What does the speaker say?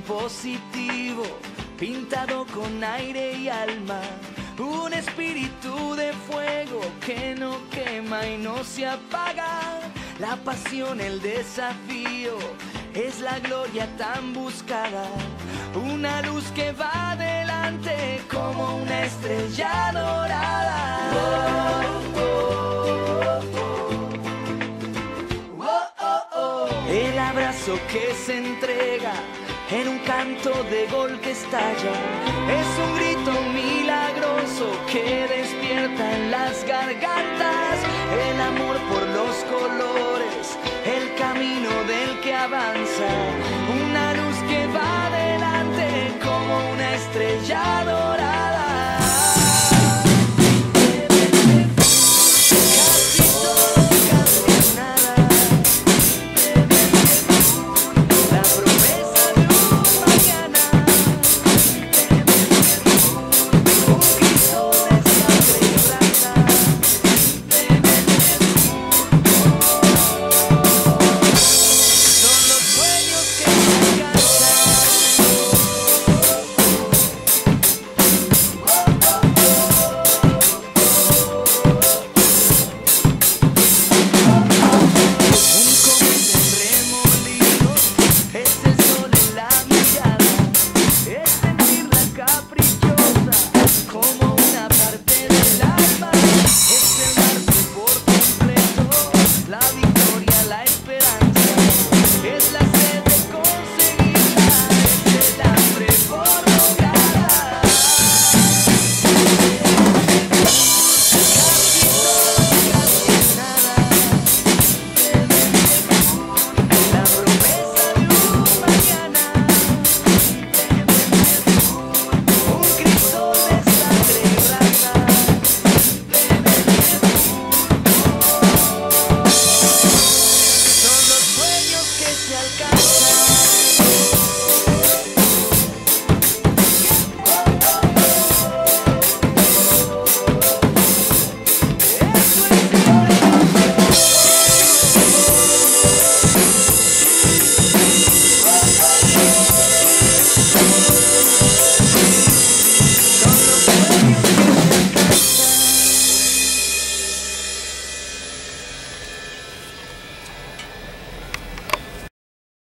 positivo, pintado con aire y alma. Un y no se apaga. La pasión, el desafío, es la gloria tan buscada. Una luz que va adelante como una estrella dorada. El abrazo que se entrega en un canto de gol que estalla. Es un grito milagroso que despierta en las gargantas. avanza, una luz que va adelante como una estrella. got